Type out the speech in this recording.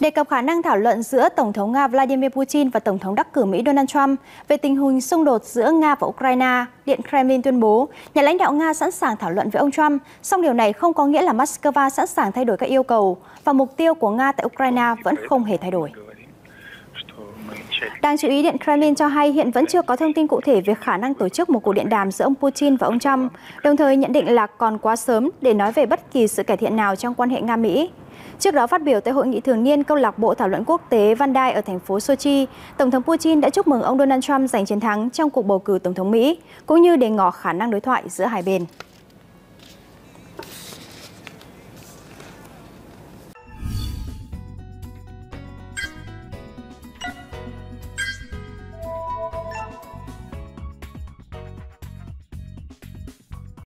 Đề cập khả năng thảo luận giữa Tổng thống Nga Vladimir Putin và Tổng thống đắc cử Mỹ Donald Trump về tình hình xung đột giữa Nga và Ukraine, Điện Kremlin tuyên bố nhà lãnh đạo Nga sẵn sàng thảo luận với ông Trump, song điều này không có nghĩa là Moscow sẵn sàng thay đổi các yêu cầu và mục tiêu của Nga tại Ukraine vẫn không hề thay đổi. Đáng chú ý, Điện Kremlin cho hay hiện vẫn chưa có thông tin cụ thể về khả năng tổ chức một cuộc điện đàm giữa ông Putin và ông Trump, đồng thời nhận định là còn quá sớm để nói về bất kỳ sự cải thiện nào trong quan hệ Nga-Mỹ. Trước đó phát biểu tại hội nghị thường niên câu lạc bộ thảo luận quốc tế Van Dai ở thành phố Sochi, Tổng thống Putin đã chúc mừng ông Donald Trump giành chiến thắng trong cuộc bầu cử Tổng thống Mỹ, cũng như đề ngỏ khả năng đối thoại giữa hai bên.